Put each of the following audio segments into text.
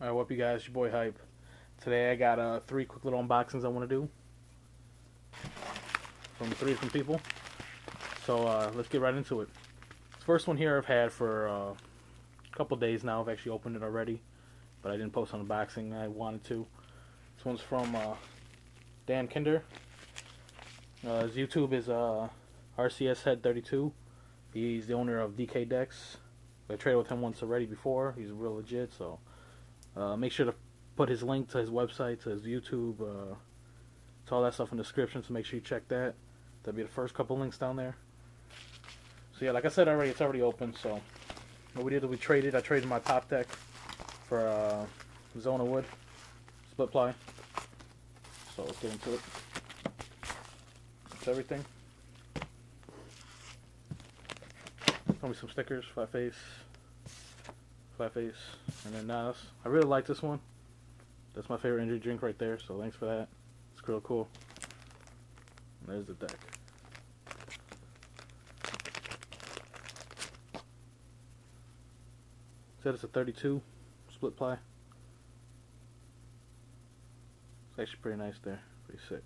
Alright, what up, you guys? Your boy Hype. Today I got uh, three quick little unboxings I want to do from three different people. So uh, let's get right into it. First one here I've had for uh, a couple days now. I've actually opened it already, but I didn't post an unboxing. I wanted to. This one's from uh, Dan Kinder. Uh, his YouTube is uh, RCS Head 32. He's the owner of DK Decks. I traded with him once already before. He's real legit, so uh, make sure to put his link to his website, to his YouTube, uh, to all that stuff in the description. So make sure you check that. That'll be the first couple links down there. So yeah, like I said already, it's already open. So what we did is we traded. I traded my top deck for uh, Zona Wood split ply. So let's get into it. That's everything. Gonna be some stickers, FlatFace, FlatFace, and then NOS. I really like this one. That's my favorite energy drink right there, so thanks for that. It's real cool. And there's the deck. Said it's a 32 split ply. It's actually pretty nice there. Pretty sick.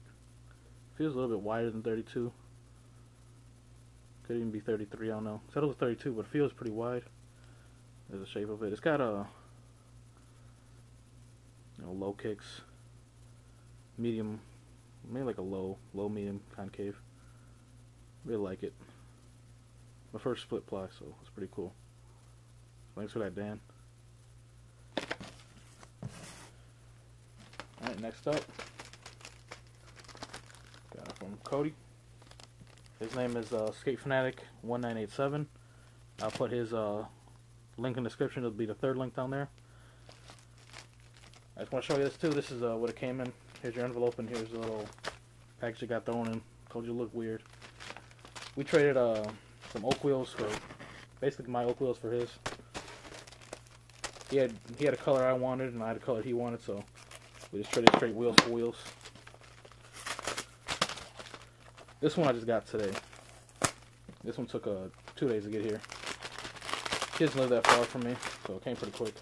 Feels a little bit wider than 32. Could even be 33, I don't know. Said it was 32, but it feels pretty wide. There's the shape of it. It's got a you know, low kicks, medium, maybe like a low, low medium concave. Really like it. My first split ply, so it's pretty cool. Thanks for that, Dan. Alright, next up. Got from Cody. His name is uh, Skate Fanatic 1987. I'll put his uh, link in the description. It'll be the third link down there. I just want to show you this too. This is uh, what it came in. Here's your envelope, and here's the little package that got thrown in. Told you it looked weird. We traded uh, some oak wheels for basically my oak wheels for his. He had he had a color I wanted, and I had a color he wanted, so we just traded straight wheels for wheels. This one I just got today. This one took uh, two days to get here. Doesn't live that far from me, so it came pretty quick.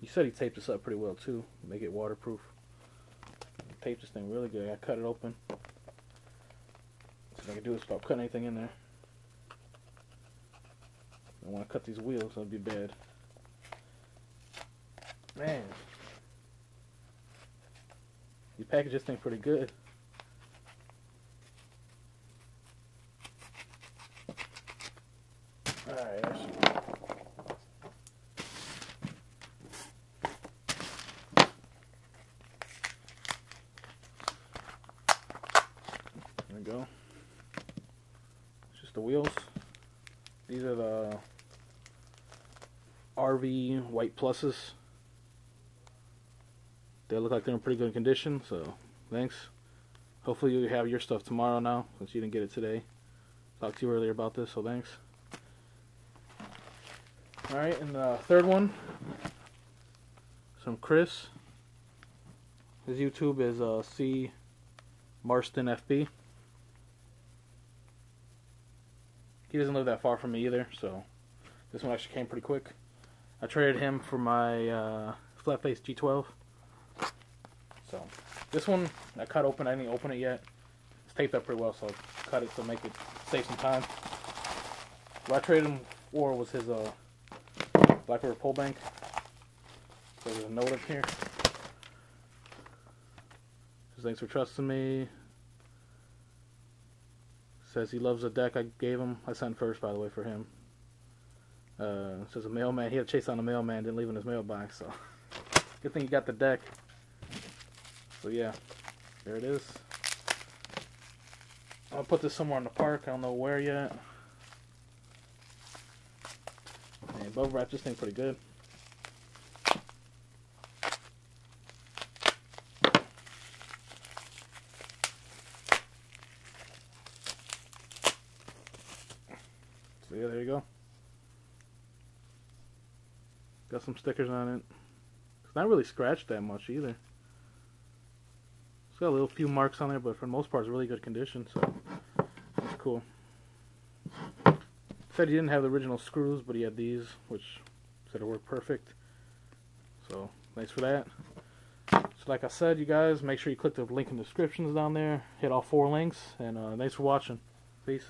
He said he taped this up pretty well too, make it waterproof. Taped this thing really good. I cut it open. If I can do this without cutting anything in there. I want to cut these wheels, that'd be bad. Man, you package this thing pretty good. Alright, There we go. It's just the wheels. These are the RV white pluses. They look like they're in pretty good condition, so thanks. Hopefully you have your stuff tomorrow now, since you didn't get it today. Talked to you earlier about this, so thanks. Alright, and the third one, from Chris. His YouTube is uh, C Marston FB. He doesn't live that far from me either, so this one actually came pretty quick. I traded him for my uh, FlatFace G12. So this one I cut open. I didn't open it yet. It's taped up pretty well, so I cut it to make it save some time. What I traded him for was his uh, Black River pole bank. There's a note up here. Says thanks for trusting me. Says he loves the deck I gave him. I sent first, by the way, for him. Uh, says a mailman. He had to chase on a mailman, didn't leave in his mailbox. So good thing he got the deck. So yeah, there it is. I'll put this somewhere in the park. I don't know where yet. And bubble wrap this thing pretty good. So yeah, there you go. Got some stickers on it. It's not really scratched that much either. It's got a little few marks on there, but for the most part, it's really good condition, so it's cool. Said he didn't have the original screws, but he had these, which said it worked perfect. So thanks for that. So like I said, you guys, make sure you click the link in the descriptions down there. Hit all four links, and uh, thanks for watching. Peace.